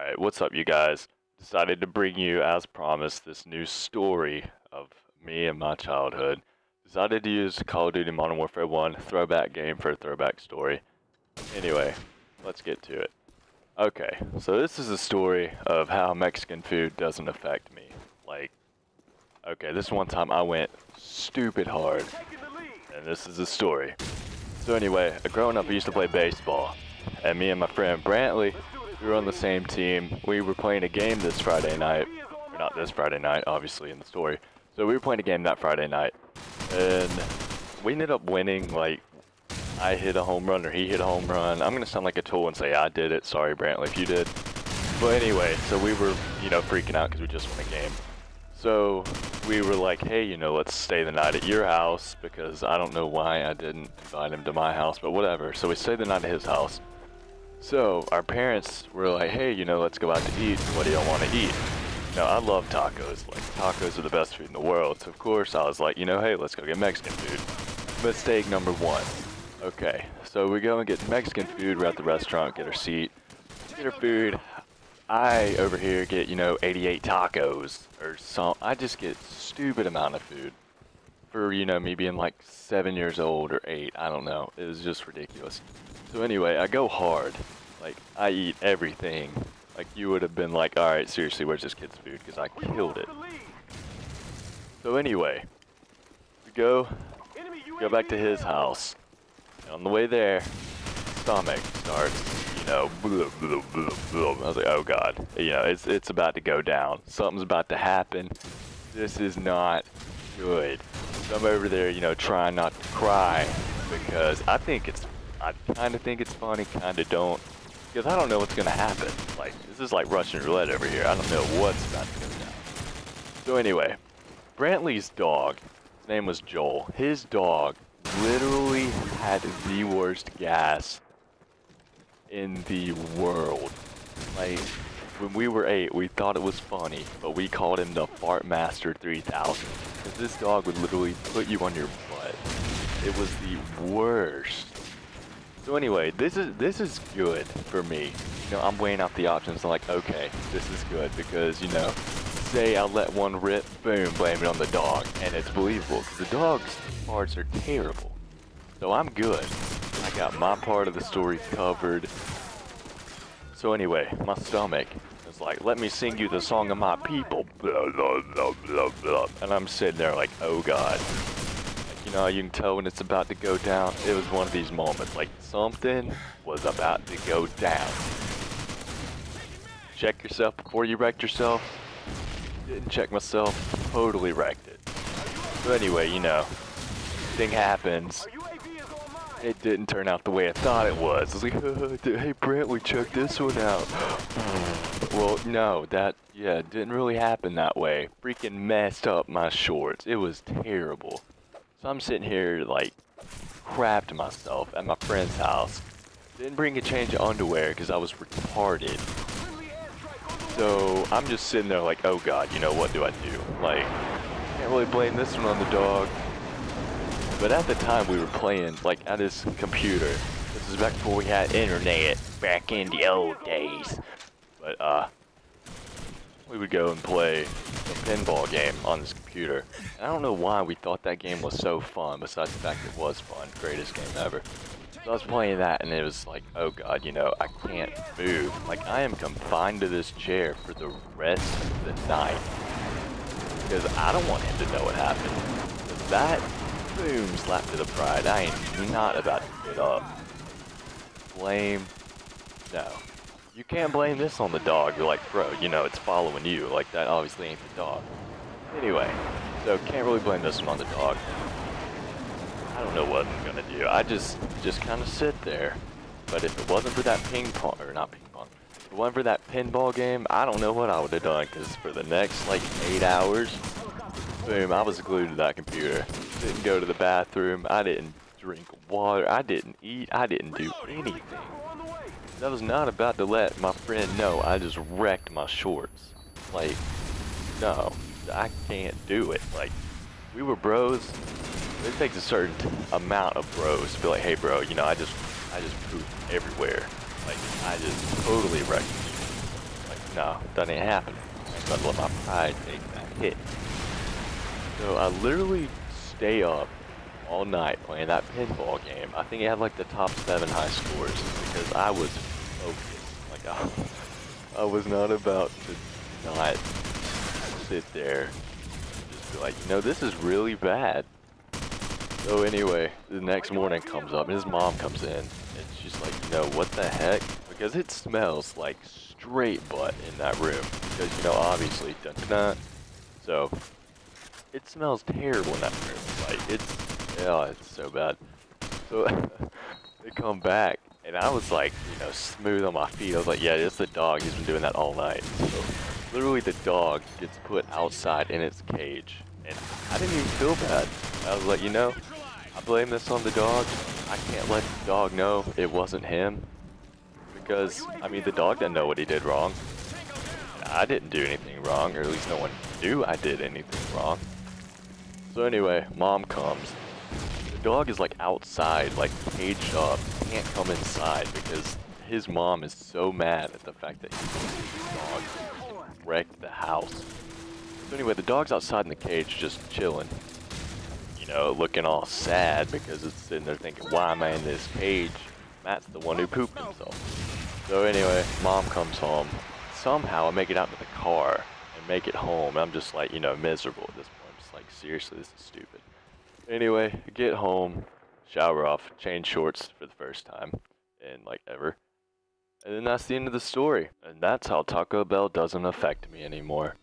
Alright, what's up you guys? Decided to bring you, as promised, this new story of me and my childhood. Decided to use Call of Duty Modern Warfare 1 throwback game for a throwback story. Anyway, let's get to it. Okay, so this is a story of how Mexican food doesn't affect me. Like, okay, this one time I went stupid hard. And this is the story. So anyway, growing up I used to play baseball. And me and my friend Brantley we were on the same team. We were playing a game this Friday night. Or not this Friday night, obviously, in the story. So we were playing a game that Friday night. And we ended up winning, like, I hit a home run or he hit a home run. I'm going to sound like a tool and say I did it. Sorry, Brantley, if you did. But anyway, so we were, you know, freaking out because we just won a game. So we were like, hey, you know, let's stay the night at your house because I don't know why I didn't invite him to my house, but whatever. So we stayed the night at his house. So our parents were like, hey, you know, let's go out to eat. What do y'all want to eat? Now, I love tacos. Like, tacos are the best food in the world. So, of course, I was like, you know, hey, let's go get Mexican food. Mistake number one. Okay, so we go and get Mexican food. We're at the restaurant, get our seat, get our food. I, over here, get, you know, 88 tacos or some. I just get stupid amount of food for, you know, me being like seven years old or eight. I don't know. It was just ridiculous. So anyway, I go hard. Like, I eat everything. Like, you would have been like, alright, seriously, where's this kid's food? Because I killed it. So anyway, we go, go back to his house. And on the way there, stomach starts, you know, blah, blah, blah, blah. I was like, oh god. You know, it's, it's about to go down. Something's about to happen. This is not good. So I'm over there, you know, trying not to cry because I think it's I kind of think it's funny, kind of don't. Because I don't know what's going to happen. Like, this is like Russian roulette over here. I don't know what's about to go down. So anyway, Brantley's dog, his name was Joel. His dog literally had the worst gas in the world. Like, when we were eight, we thought it was funny, but we called him the Fart Master 3000. Because this dog would literally put you on your butt. It was the worst. So anyway, this is this is good for me. You know, I'm weighing out the options. I'm like, okay, this is good because you know, say I let one rip, boom, blame it on the dog, and it's believable because the dog's parts are terrible. So I'm good. I got my part of the story covered. So anyway, my stomach is like, let me sing you the song of my people. Blah, blah, blah, and I'm sitting there like, oh god. You know, you can tell when it's about to go down. It was one of these moments, like something was about to go down. Check yourself before you wrecked yourself. Didn't check myself, totally wrecked it. So anyway, you know, thing happens. It didn't turn out the way I thought it was. I was like, hey Brantley, check this one out. well, no, that, yeah, didn't really happen that way. Freaking messed up my shorts. It was terrible. So I'm sitting here like crapped myself at my friend's house. Didn't bring a change of underwear because I was retarded. So I'm just sitting there like, oh god, you know, what do I do? Like, can't really blame this one on the dog. But at the time we were playing, like, at his computer. This is back before we had internet, back in the old days. But, uh, we would go and play a pinball game on this computer. And I don't know why we thought that game was so fun, besides the fact it was fun. Greatest game ever. So I was playing that and it was like, oh god, you know, I can't move. Like, I am confined to this chair for the rest of the night. Because I don't want him to know what happened. That, boom, slap to the pride. I am not about to get up. Blame, no. You can't blame this on the dog. You're like, bro, you know, it's following you. Like, that obviously ain't the dog. Anyway, so can't really blame this one on the dog. I don't know what I'm gonna do. I just, just kind of sit there. But if it wasn't for that ping pong, or not ping pong, if it wasn't for that pinball game, I don't know what I would have done. Because for the next, like, eight hours, boom, I was glued to that computer. Didn't go to the bathroom. I didn't drink water. I didn't eat. I didn't do anything. I was not about to let my friend know I just wrecked my shorts. Like, no, I can't do it. Like, we were bros. It takes a certain amount of bros to be like, hey bro, you know, I just, I just pooped everywhere. Like, I just totally wrecked Like, no, that ain't happening. I'm to let my pride take that hit. So I literally stay up all night playing that pinball game. I think it had like the top seven high scores because I was focused. Like I, I was not about to not sit there and just be like, you know, this is really bad. So anyway, the next morning comes up and his mom comes in and she's like, you know, what the heck? Because it smells like straight butt in that room. Because, you know, obviously, dun -dun -dun. So, it smells terrible in that room. Like, it's, yeah, it's so bad. So, they come back and I was like, you know, smooth on my feet. I was like, yeah, it's the dog. He's been doing that all night. So, literally the dog gets put outside in its cage. And I didn't even feel bad. I was like, you know, I blame this on the dog. I can't let the dog know it wasn't him. Because, I mean, the dog didn't know what he did wrong. I didn't do anything wrong, or at least no one knew I did anything wrong. So anyway, mom comes. The dog is like outside, like caged up, uh, can't come inside because his mom is so mad at the fact that his dog wrecked the house. So anyway, the dog's outside in the cage just chilling. You know, looking all sad because it's sitting there thinking, why am I in this cage? Matt's the one who pooped himself. So anyway, mom comes home. Somehow I make it out to the car and make it home. I'm just like, you know, miserable at this point. I'm just like, seriously, this is stupid. Anyway, get home, shower off, change shorts for the first time in like ever. And then that's the end of the story. And that's how Taco Bell doesn't affect me anymore.